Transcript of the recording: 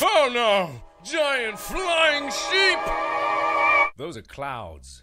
Oh no! Giant flying sheep! Those are clouds.